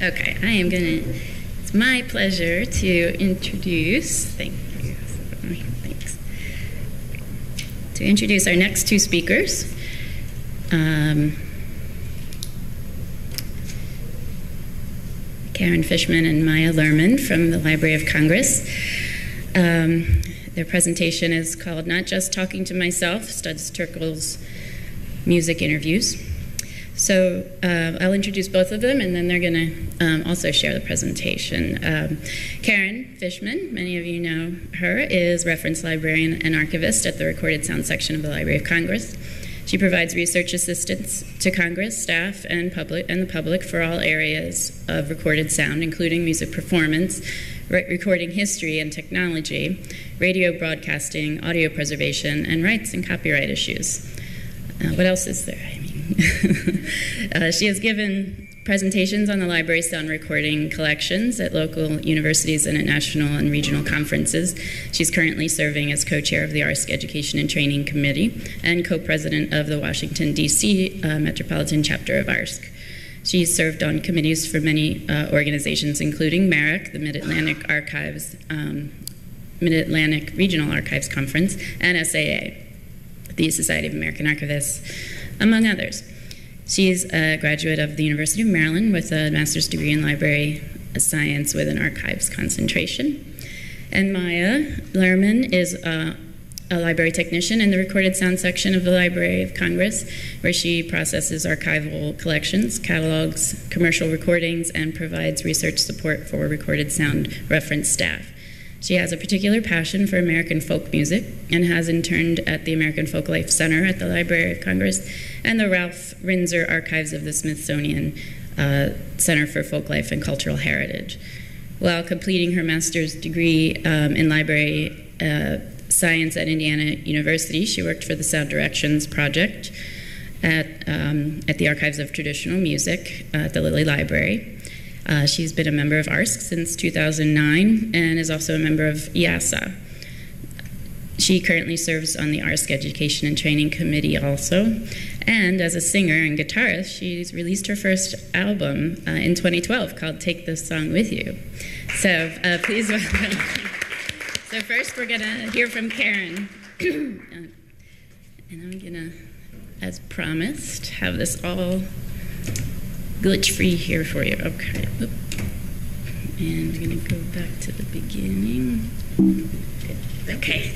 Okay, I am gonna. It's my pleasure to introduce. Thank you. Thanks. To introduce our next two speakers. Um, Karen Fishman and Maya Lerman from the Library of Congress. Um, their presentation is called Not Just Talking to Myself, Studs Terkel's Music Interviews. So uh, I'll introduce both of them, and then they're going to um, also share the presentation. Um, Karen Fishman, many of you know her, is reference librarian and archivist at the Recorded Sound section of the Library of Congress. She provides research assistance to Congress, staff, and public and the public for all areas of recorded sound, including music performance, re- recording history and technology, radio broadcasting, audio preservation, and rights and copyright issues. Uh, what else is there? Uh, she has given presentations on the library's sound recording collections at local universities and at national and regional conferences. She's currently serving as co chair of the ARSC Education and Training Committee and co president of the Washington, D.C. Uh, Metropolitan Chapter of ARSC. She's served on committees for many uh, organizations, including MARAC, the Mid Atlantic Archives, um, Mid Atlantic Regional Archives Conference, and SAA, the Society of American Archivists, among others. She's a graduate of the University of Maryland with a master's degree in library science with an archives concentration. And Maya Lerman is uh, a library technician in the recorded sound section of the Library of Congress, where she processes archival collections, catalogs, commercial recordings, and provides research support for recorded sound reference staff. She has a particular passion for American folk music and has interned at the American Folklife Center at the Library of Congress and the Ralph Rinzler Archives of the Smithsonian uh, Center for Folklife and Cultural Heritage. While completing her master's degree um, in library uh, science at Indiana University, she worked for the Sound Directions Project at, um, at the Archives of Traditional Music at the Lilly Library. Uh, she's been a member of ARSC since 2009 and is also a member of IASA. She currently serves on the ARSC Education and Training Committee also. And as a singer and guitarist, she's released her first album uh, in 2012 called Take This Song With You. So uh, please welcome. so, first, we're going to hear from Karen. and I'm going to, as promised, have this all glitch free here for you. Okay. Oop. And we're going to go back to the beginning. Okay.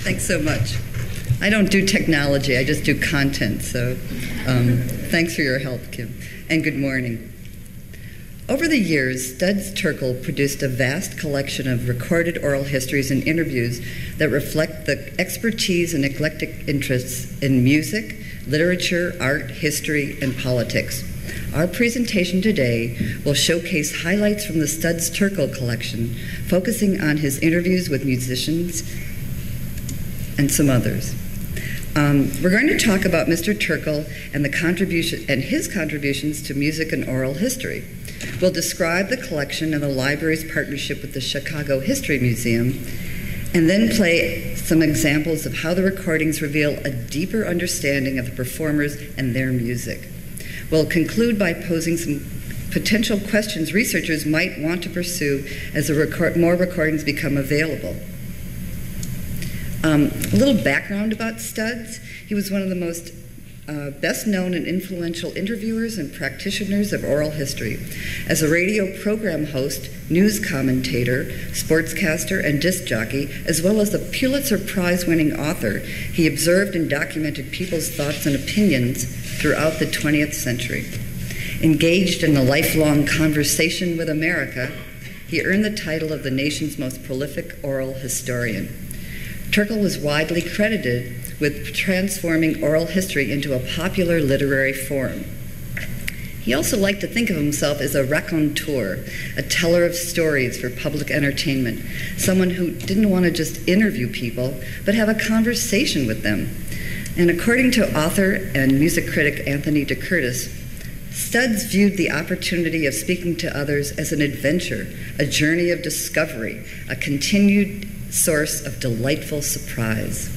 Thanks so much. I don't do technology, I just do content, so um, thanks for your help, Kim. And good morning. Over the years, Studs Terkel produced a vast collection of recorded oral histories and interviews that reflect the expertise and eclectic interests in music, literature, art, history, and politics. Our presentation today will showcase highlights from the Studs Terkel collection, focusing on his interviews with musicians and some others. Um, we're going to talk about Mr. Terkel and the contribution and his contributions to music and oral history. We'll describe the collection and the library's partnership with the Chicago History Museum, and then play some examples of how the recordings reveal a deeper understanding of the performers and their music. We'll conclude by posing some potential questions researchers might want to pursue as record, more recordings become available. Um, a little background about Studs. He was one of the most uh, best known and influential interviewers and practitioners of oral history. As a radio program host, news commentator, sportscaster, and disc jockey, as well as a Pulitzer Prize winning author, he observed and documented people's thoughts and opinions throughout the 20th century. Engaged in a lifelong conversation with America, he earned the title of the nation's most prolific oral historian. Terkel was widely credited with transforming oral history into a popular literary form. He also liked to think of himself as a raconteur, a teller of stories for public entertainment, someone who didn't want to just interview people, but have a conversation with them. And according to author and music critic Anthony DeCurtis, Studs viewed the opportunity of speaking to others as an adventure, a journey of discovery, a continued source of delightful surprise.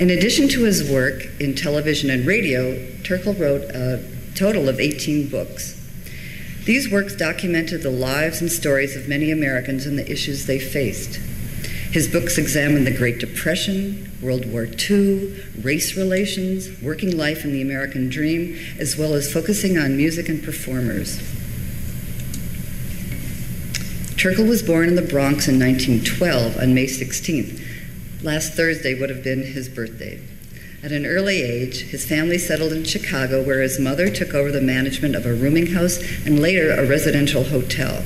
In addition to his work in television and radio, Terkel wrote a total of 18 books. These works documented the lives and stories of many Americans and the issues they faced. His books examine the Great Depression, World War II, race relations, working life in the American dream, as well as focusing on music and performers. Terkel was born in the Bronx in 1912 on May 16th. Last Thursday would have been his birthday. At an early age, his family settled in Chicago, where his mother took over the management of a rooming house and later a residential hotel.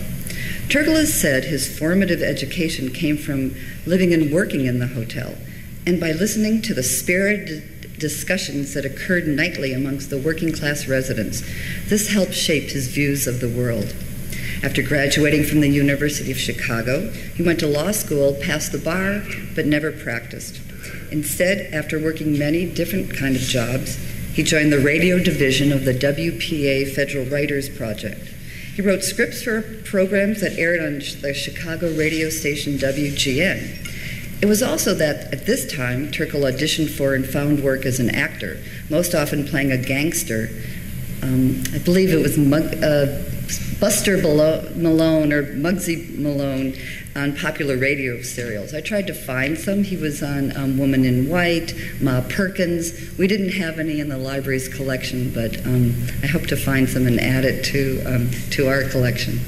Terkel has said his formative education came from living and working in the hotel and by listening to the spirited discussions that occurred nightly amongst the working class residents. This helped shape his views of the world. After graduating from the University of Chicago, he went to law school, passed the bar, but never practiced. Instead, after working many different kind of jobs, he joined the radio division of the WPA Federal Writers Project. He wrote scripts for programs that aired on the Chicago radio station WGN. It was also that at this time, Terkel auditioned for and found work as an actor, most often playing a gangster. Um, I believe it was Mug, uh, Buster Malone or Muggsy Malone on popular radio serials. I tried to find some. He was on um, Woman in White, Ma Perkins. We didn't have any in the library's collection, but um, I hope to find some and add it to, um, to our collection.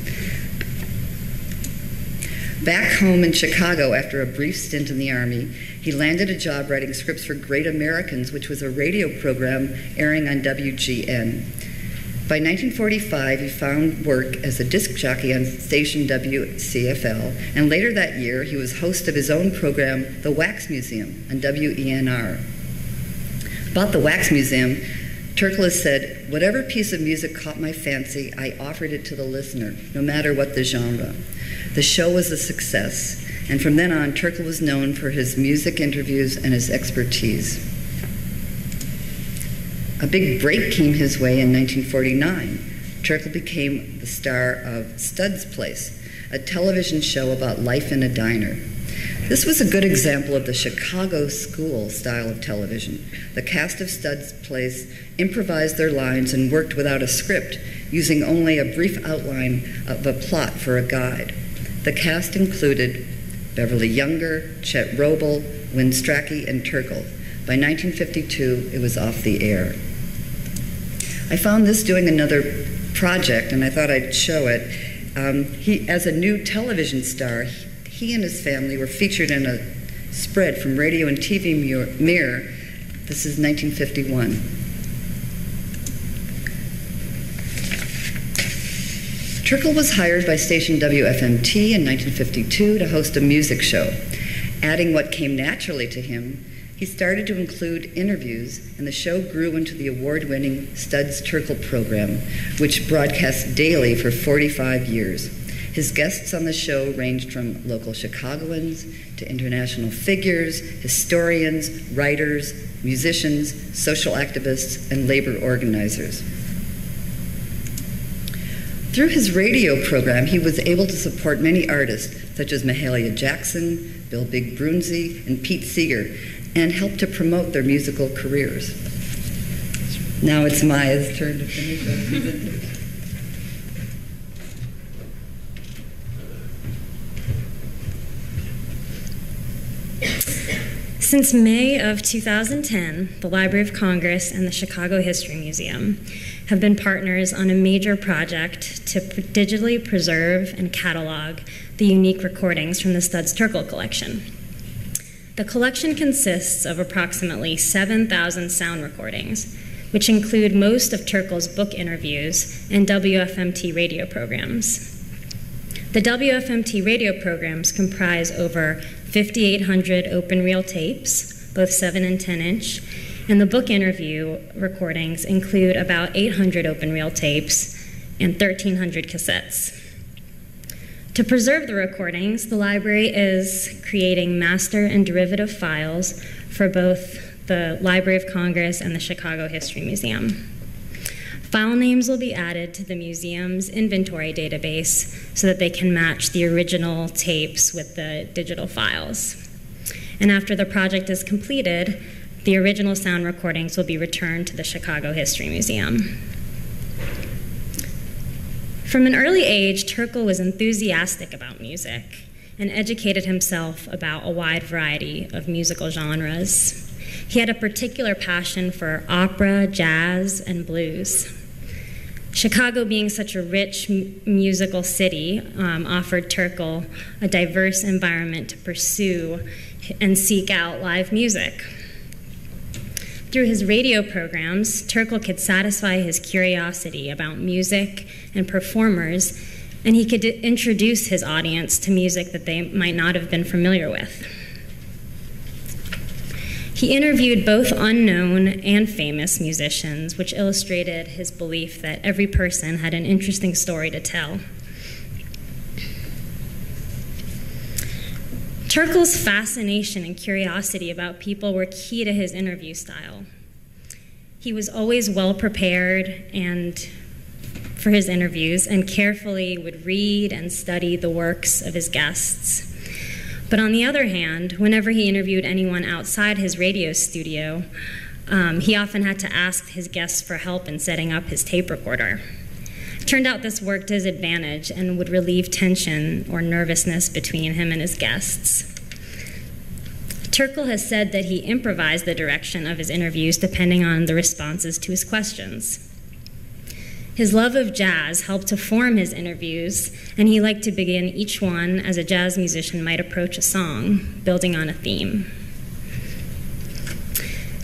Back home in Chicago, after a brief stint in the Army, he landed a job writing scripts for Great Americans, which was a radio program airing on WGN. By 1945, he found work as a disc jockey on station WCFL, and later that year, he was host of his own program, The Wax Museum, on WENR. About the Wax Museum, Terkel said, Whatever piece of music caught my fancy, I offered it to the listener, no matter what the genre. The show was a success, and from then on, Terkel was known for his music interviews and his expertise. A big break came his way in 1949. Terkel became the star of Stud's Place, a television show about life in a diner. This was a good example of the Chicago school style of television. The cast of Stud's Place improvised their lines and worked without a script, using only a brief outline of a plot for a guide. The cast included Beverly Younger, Chet Roble, Win Stracke, and Terkel. By 1952, it was off the air. I found this doing another project, and I thought I'd show it. Um, he, as a new television star, he and his family were featured in a spread from Radio and TV Mirror. This is 1951. Terkel was hired by station WFMT in 1952 to host a music show. Adding what came naturally to him, he started to include interviews, and the show grew into the award winning Studs Terkel program, which broadcast daily for 45 years. His guests on the show ranged from local Chicagoans to international figures, historians, writers, musicians, social activists, and labor organizers. Through his radio program, he was able to support many artists such as Mahalia Jackson, Bill Big Broonzy, and Pete Seeger, and help to promote their musical careers. Now it's Maya's turn to finish. Since May of 2010, the Library of Congress and the Chicago History Museum have been partners on a major project to digitally preserve and catalog the unique recordings from the Studs Terkel collection. The collection consists of approximately 7,000 sound recordings, which include most of Terkel's book interviews and WFMT radio programs. The WFMT radio programs comprise over 5,800 open reel tapes, both 7 and 10 inch, and the book interview recordings include about 800 open reel tapes and 1,300 cassettes. To preserve the recordings, the library is creating master and derivative files for both the Library of Congress and the Chicago History Museum. File names will be added to the museum's inventory database so that they can match the original tapes with the digital files. And after the project is completed, the original sound recordings will be returned to the Chicago History Museum. From an early age, Terkel was enthusiastic about music and educated himself about a wide variety of musical genres. He had a particular passion for opera, jazz, and blues. Chicago, being such a rich musical city, um, offered Terkel a diverse environment to pursue and seek out live music. Through his radio programs, Terkel could satisfy his curiosity about music and performers, and he could introduce his audience to music that they might not have been familiar with. He interviewed both unknown and famous musicians, which illustrated his belief that every person had an interesting story to tell. Terkel's fascination and curiosity about people were key to his interview style. He was always well prepared and for his interviews and carefully would read and study the works of his guests. But on the other hand, whenever he interviewed anyone outside his radio studio, um, he often had to ask his guests for help in setting up his tape recorder. Turned out this worked to his advantage and would relieve tension or nervousness between him and his guests. Terkel has said that he improvised the direction of his interviews depending on the responses to his questions. His love of jazz helped to form his interviews, and he liked to begin each one as a jazz musician might approach a song, building on a theme.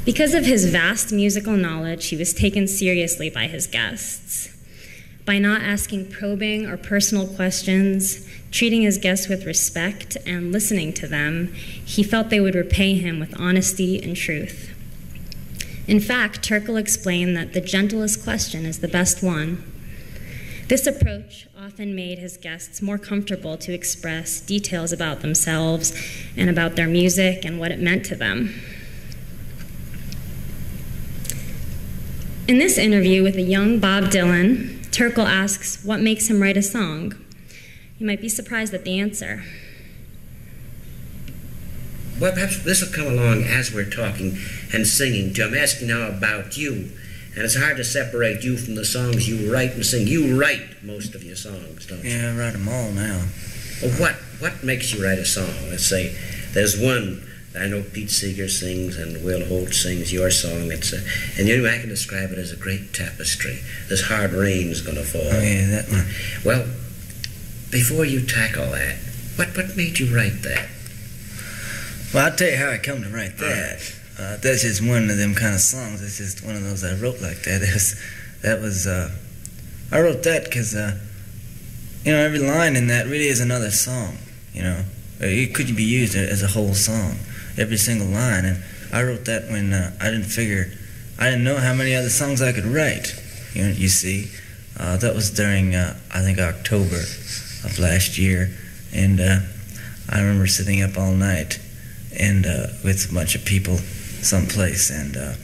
Because of his vast musical knowledge, he was taken seriously by his guests. By not asking probing or personal questions, treating his guests with respect, and listening to them, he felt they would repay him with honesty and truth. In fact, Terkel explained that the gentlest question is the best one. This approach often made his guests more comfortable to express details about themselves and about their music and what it meant to them. In this interview with a young Bob Dylan, Terkel asks what makes him write a song. You might be surprised at the answer. Well, perhaps this will come along as we're talking and singing. I'm asking now about you. And it's hard to separate you from the songs you write and sing. You write most of your songs, don't you? Yeah, I write them all now. Well, what, what makes you write a song? Let's say there's one I know Pete Seeger sings and Will Holt sings your song. It's a, and you know I can describe it as a great tapestry. This hard rain's going to fall. Oh, yeah, that one. Well, before you tackle that, what what made you write that? Well, I'll tell you how I come to write that. Uh, that's just one of them kind of songs. It's just one of those I wrote like that. It was, that was, uh, I wrote that because, uh, you know, every line in that really is another song. You know, it could be used as a whole song, every single line. And I wrote that when uh, I didn't figure, I didn't know how many other songs I could write. You know, you see, uh, that was during uh, I think October of last year, and uh, I remember sitting up all night and uh, with a bunch of people someplace, and uh,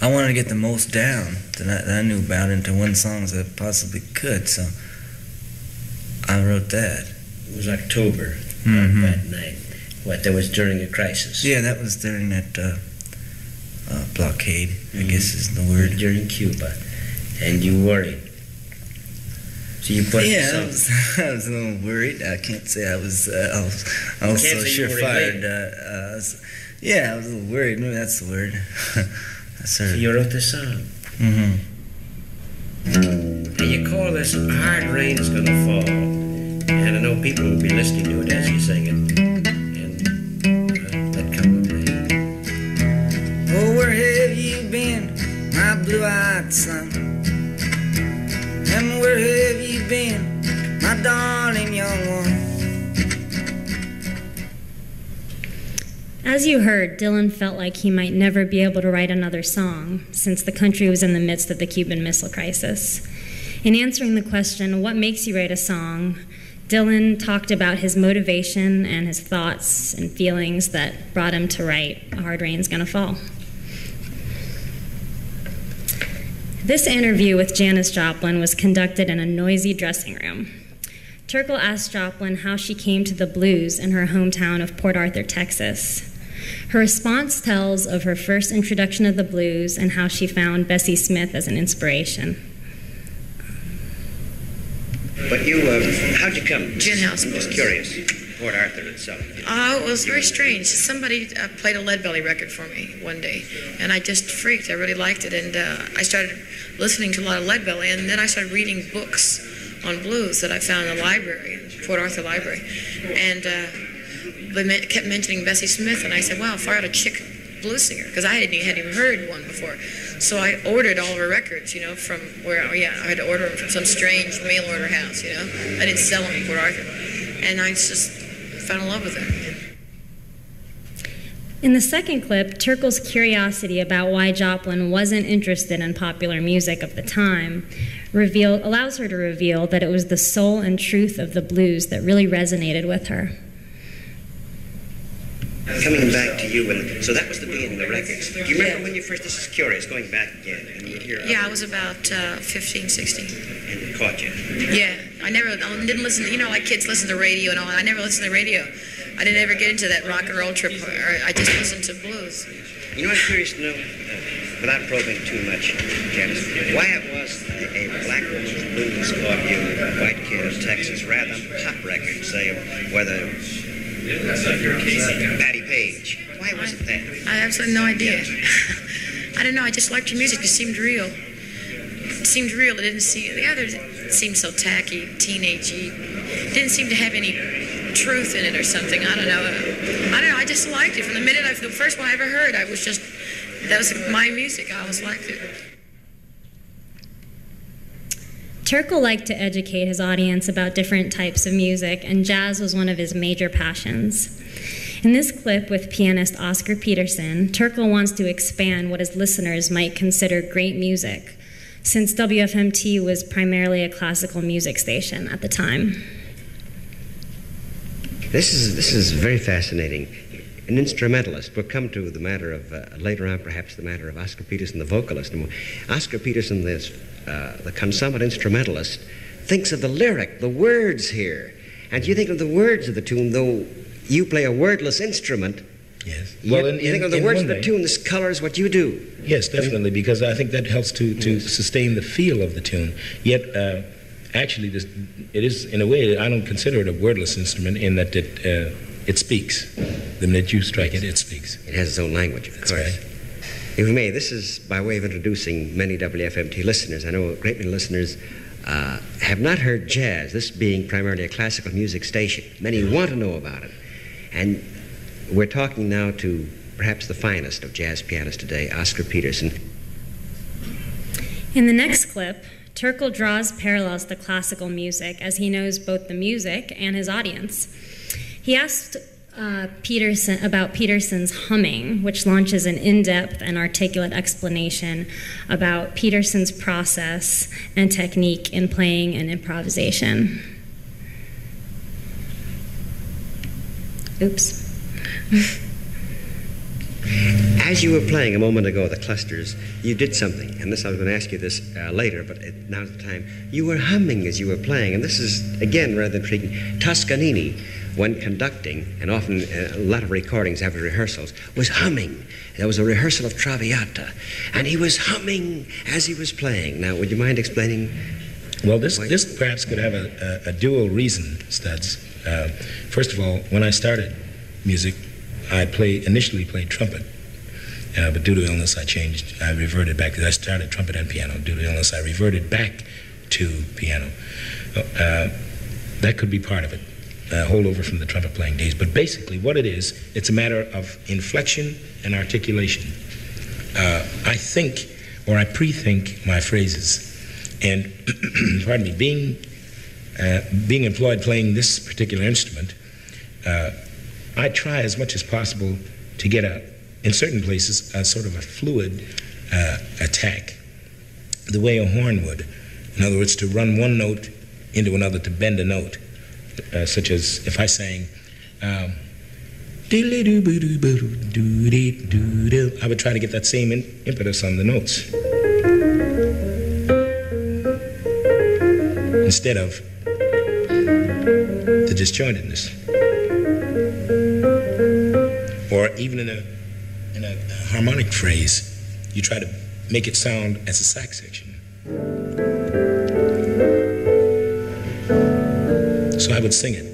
I wanted to get the most down that I, that I knew about into one song as I possibly could. So I wrote that. It was October Mhm. that night. What? That was during a crisis. Yeah, that was during that uh, uh, blockade. I Mhm. guess is the word. During Cuba, and you worried. So you put yeah, I was, I was a little worried. I can't say I was. Uh, I was, I was so say you were surefire. elated. Uh, uh, I was- yeah, I was a little worried. Maybe that's the word. I So you wrote this song, hmm and you call this "Hard Rain is Gonna Fall," and I know people will be listening to it as you sing it. Son? Uh, and where have you been, my darling young one? As you heard, Dylan felt like he might never be able to write another song since the country was in the midst of the Cuban Missile Crisis. In answering the question, What makes you write a song? Dylan talked about his motivation and his thoughts and feelings that brought him to write A Hard Rain's Gonna Fall. This interview with Janis Joplin was conducted in a noisy dressing room. Terkel asked Joplin how she came to the blues in her hometown of Port Arthur, Texas. Her response tells of her first introduction of the blues and how she found Bessie Smith as an inspiration. But you, uh, how'd you come? Gin House I'm just curious. Port Arthur itself. Oh, it was very strange. Somebody uh, played a Lead Belly record for me one day, and I just freaked. I really liked it, and uh, I started listening to a lot of Lead Belly, and then I started reading books on blues that I found in the library, Port Arthur Library, and uh, they kept mentioning Bessie Smith, and I said, "Wow, I had a chick blues singer," because I hadn't, hadn't even heard one before. So I ordered all of her records, you know, from where, oh yeah, I had to order them from some strange mail order house, you know. I didn't sell them in Port Arthur. And I just fell in love with. In the second clip, Terkel's curiosity about why Joplin wasn't interested in popular music of the time reveal, allows her to reveal that it was the soul and truth of the blues that really resonated with her. Coming back to you, and so that was the beginning of the records. Do you remember when you first, this is curious, going back again, and you hear Yeah, I was about uh, 15, 16. and it caught you. Yeah, I never I didn't listen. You know, like kids listen to radio and all. I never listened to radio. I didn't ever get into that rock and roll trip. Or I just listened to blues. You know, I'm curious to know, uh, without probing too much, Janis, why it was a, a black woman's blues caught you, a white kid of Texas, rather than pop records, say, whether Patti Page. Why was it that? I have absolutely no idea. I don't know. I just liked your music. It seemed real. It seemed real. It didn't seem the others seemed so tacky, teenagey. It didn't seem to have any truth in it or something. I don't know. I don't know. I just liked it from the minute I the first one I ever heard. I was just that was my music. I always liked it. Terkel liked to educate his audience about different types of music, and jazz was one of his major passions. In this clip with pianist Oscar Peterson, Terkel wants to expand what his listeners might consider great music, since WFMT was primarily a classical music station at the time. This is this is very fascinating. An instrumentalist. We'll come to the matter of uh, later on, perhaps the matter of Oscar Peterson, the vocalist. And Oscar Peterson, this uh, the consummate instrumentalist, thinks of the lyric, the words here, and you think of the words of the tune, though you play a wordless instrument. Yes. Well, you, you think of the in words of the way- tune. This colors what you do. Yes, definitely, because I think that helps to, to sustain the feel of the tune. Yet, uh, actually, this, it is, in a way, I don't consider it a wordless instrument in that it, uh, it speaks. The minute you strike it, it speaks. It has its own language, of That's course. right. If we may, this is by way of introducing many WFMT listeners. I know a great many listeners uh, have not heard jazz, this being primarily a classical music station. Many want to know about it. And we're talking now to perhaps the finest of jazz pianists today, Oscar Peterson. In the next clip, Terkel draws parallels to classical music as he knows both the music and his audience. He asked uh, Peterson about Peterson's humming, which launches an in-depth and articulate explanation about Peterson's process and technique in playing and improvisation. Oops. As you were playing a moment ago, the clusters, you did something, and this I was going to ask you this uh, later, but it, now's the time. You were humming as you were playing, and this is again rather intriguing. Toscanini, when conducting, and often uh, a lot of recordings after rehearsals, was humming. There was a rehearsal of Traviata, and he was humming as he was playing. Now, would you mind explaining? Well, this, Why- this perhaps could have a, a, a dual reason, Studs. Uh, first of all, when I started music, I played, initially played trumpet. Uh, but due to illness, I changed. I reverted back. Because I started trumpet and piano. Due to illness, I reverted back to piano. Uh, that could be part of it. Uh, holdover from the trumpet playing days. But basically, what it is, it's a matter of inflection and articulation. Uh, I think, or I pre-think my phrases, and pardon me, being uh, being employed playing this particular instrument, uh, I try as much as possible to get a, in certain places, a sort of a fluid uh, attack, the way a horn would. In other words, to run one note into another to bend a note, uh, such as if I sang. Um, I would try to get that same in, impetus on the notes. Instead of the disjointedness. Or even in a, in a harmonic phrase, you try to make it sound as a sax section. So I would sing it.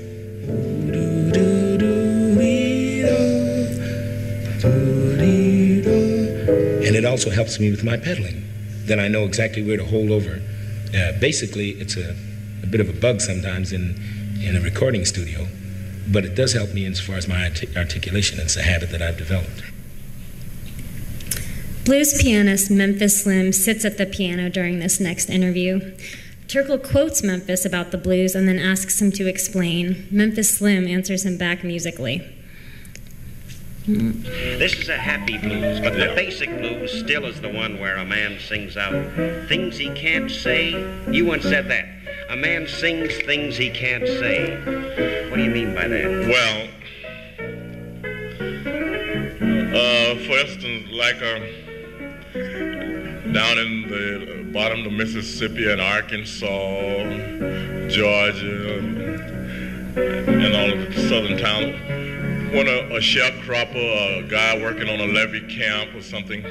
And it also helps me with my pedaling. Then I know exactly where to hold over. Uh, basically, it's a, a bit of a bug sometimes in, in a recording studio, but it does help me as far as my artic- articulation. It's a habit that I've developed. Blues pianist Memphis Slim sits at the piano during this next interview. Terkel quotes Memphis about the blues and then asks him to explain. Memphis Slim answers him back musically. This is a happy blues, but the basic blues still is the one where a man sings out things he can't say. You once said that. A man sings things he can't say. What do you mean by that? Well, uh, for instance, like uh, down in the bottom of Mississippi and Arkansas, Georgia, and all of the southern towns, when a, a sharecropper, a guy working on a levee camp or something,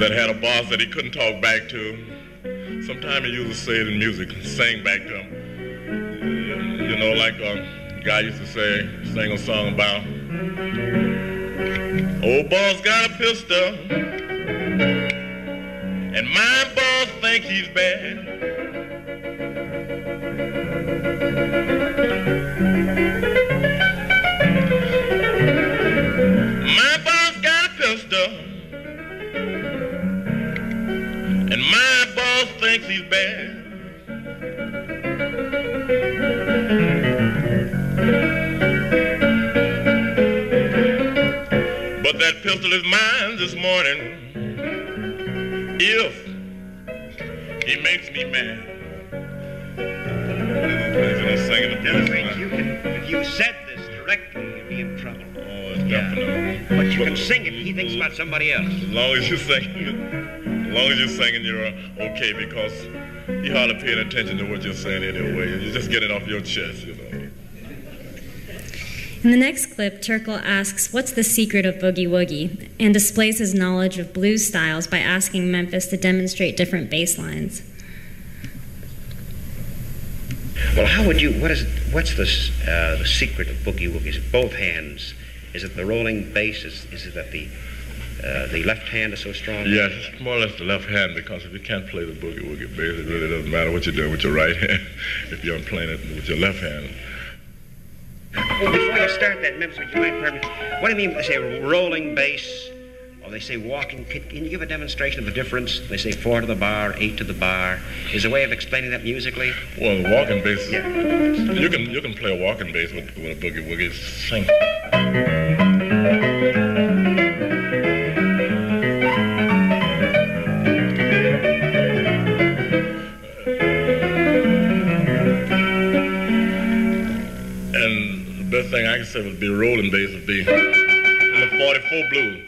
that had a boss that he couldn't talk back to, sometimes he used to say it in music, sing back to him. You know, like a guy used to say, sing a song about, old boss got a pistol, and my boss thinks he's bad. My boss got a pistol, and my boss thinks he's bad. But that pistol is mine this morning. He makes me mad. Singing the Never blues think now. you can. If you said this directly, you'd be in trouble. Oh, it's definitely. But you can sing it. He thinks about somebody else. As long as you're singing, as long as you're singing, you're uh, okay because he hardly paying attention to what you're saying anyway. You're just getting it off your chest, you know. In the next clip, Terkel asks what's the secret of Boogie Woogie and displays his knowledge of blues styles by asking Memphis to demonstrate different bass lines. Well, how would you? What is? It what's the uh, the secret of boogie woogie? Is it both hands? Is it the rolling bass? Is, is it that the uh, the left hand is so strong? Yes, it's more or less the left hand because if you can't play the boogie woogie bass, it really doesn't matter what you're doing with your right hand if you're playing it with your left hand. Well, before you start that, Memphis, would you mind pardon? What do you mean when they say rolling bass? Or they say walking. Can, can you give a demonstration of the difference? They say four to the bar, eight to the bar. Is there a way of explaining that musically? Well, the walking bass, Yeah. you can you can play a walking bass with, with a boogie woogie. Sing. Be rolling bass would be in the 44 blues.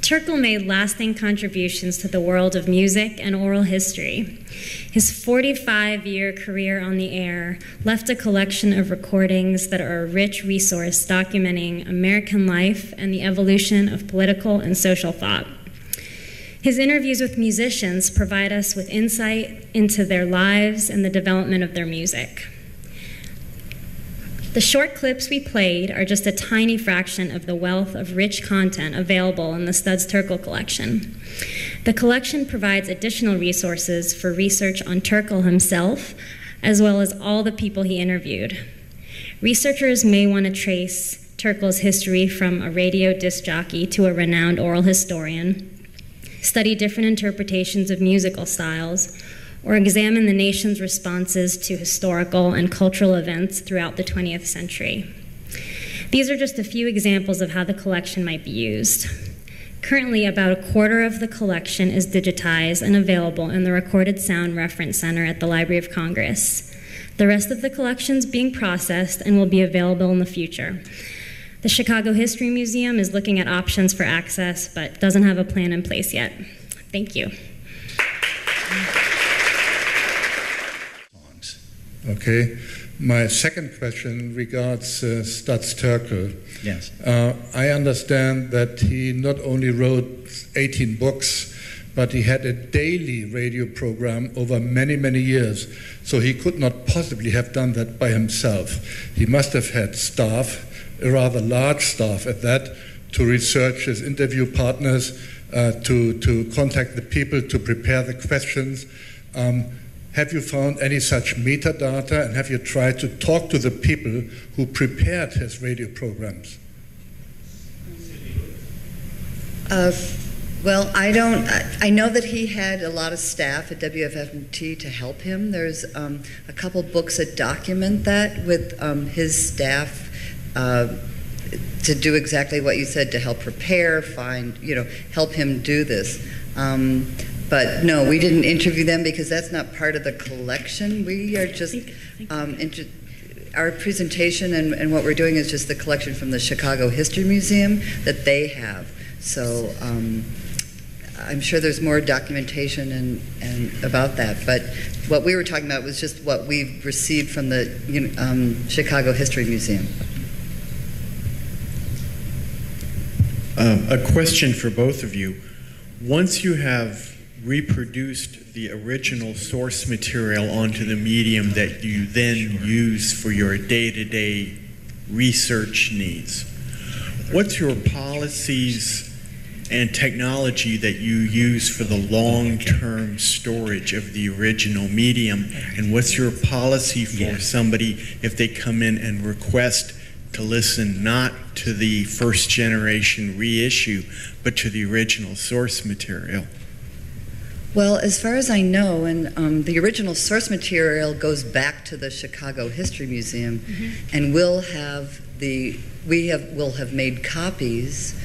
Terkel made lasting contributions to the world of music and oral history. His 45 year career on the air left a collection of recordings that are a rich resource documenting American life and the evolution of political and social thought. His interviews with musicians provide us with insight into their lives and the development of their music. The short clips we played are just a tiny fraction of the wealth of rich content available in the Studs Terkel collection. The collection provides additional resources for research on Terkel himself, as well as all the people he interviewed. Researchers may want to trace Terkel's history from a radio disc jockey to a renowned oral historian, study different interpretations of musical styles, or examine the nation's responses to historical and cultural events throughout the 20th century. These are just a few examples of how the collection might be used. Currently, about a quarter of the collection is digitized and available in the Recorded Sound Reference Center at the Library of Congress. The rest of the collection is being processed and will be available in the future. The Chicago History Museum is looking at options for access but doesn't have a plan in place yet. Thank you. Okay. My second question regards uh, Studs Terkel. Yes. Uh, I understand that he not only wrote 18 books, but he had a daily radio program over many, many years. So he could not possibly have done that by himself. He must have had staff, a rather large staff at that, to research his interview partners, uh, to, to contact the people, to prepare the questions. Um, have you found any such metadata and have you tried to talk to the people who prepared his radio programs? Uh, well, I don't. I, I know that he had a lot of staff at WFMT to help him. There's um, a couple books that document that with um, his staff uh, to do exactly what you said to help prepare, find, you know, help him do this. Um, but no, we didn't interview them because that's not part of the collection. We are just um, inter- our presentation and, and what we're doing is just the collection from the Chicago History Museum that they have. So um, I'm sure there's more documentation and, and about that. But what we were talking about was just what we've received from the you know, um, Chicago History Museum. Um, a question for both of you. Once you have reproduced the original source material onto the medium that you then use for your day to day research needs, what's your policies and technology that you use for the long term storage of the original medium? And what's your policy for somebody if they come in and request to listen not to the first generation reissue, but to the original source material? Well, as far as I know, and um, the original source material goes back to the Chicago History Museum, and we'll have the we have will have made copies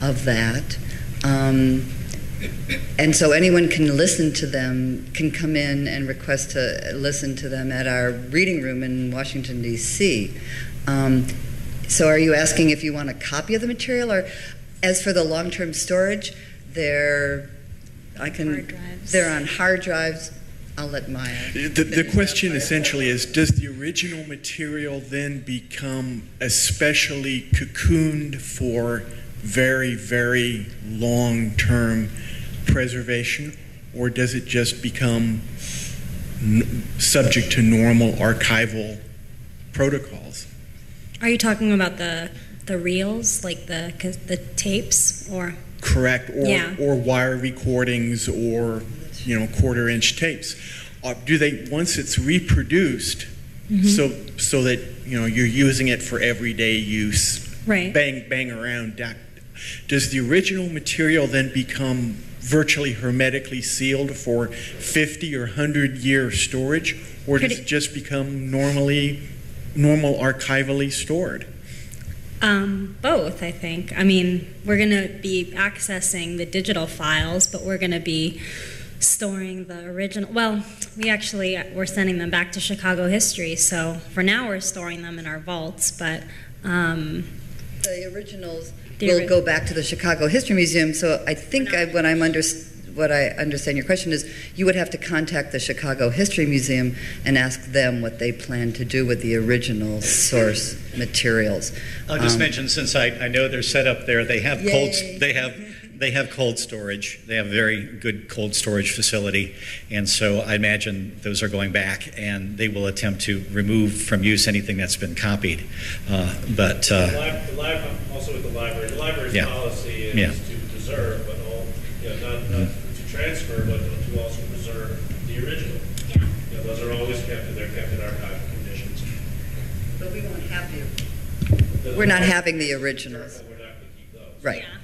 of that, um, and so anyone can listen to them, can come in and request to listen to them at our reading room in Washington D.C. Um, so, are you asking if you want a copy of the material, or as for the long-term storage, they're I can. Hard drives. They're on hard drives. I'll let Maya. The, the question essentially is Does the original material then become especially cocooned for very, very long term preservation, or does it just become n- subject to normal archival protocols? Are you talking about the the reels, like the the tapes, or correct or Yeah. or wire recordings or you know quarter inch tapes uh, do they once it's reproduced Mm-hmm. so so that you know you're using it for everyday use right? bang bang around does the original material then become virtually hermetically sealed for 50 or 100 year storage or does it just become normally normal archivally stored Um, both, I think. I mean, we're going to be accessing the digital files, but we're going to be storing the original. Well, we actually we're sending them back to Chicago History, so for now we're storing them in our vaults. But um, The originals The will ori- go back to the Chicago History Museum. So I think I, what I'm under, what I understand your question is, you would have to contact the Chicago History Museum and ask them what they plan to do with the original source materials. I'll just Um, mention, since I, I know they're set up there, they have cold, they have, they have cold storage. They have a very good cold storage facility, and so I imagine those are going back, and they will attempt to remove from use anything that's been copied. Uh, But, The uh, lib- the lib- also with the library, the library's Yeah. policy Yeah. is to preserve, but all, you know, not, not to transfer, but to also preserve the original. Yeah. You know, those are always kept, and they're kept in archival conditions. But we won't have the, The- we're not having the originals. We're not gonna keep those. Right. yeah.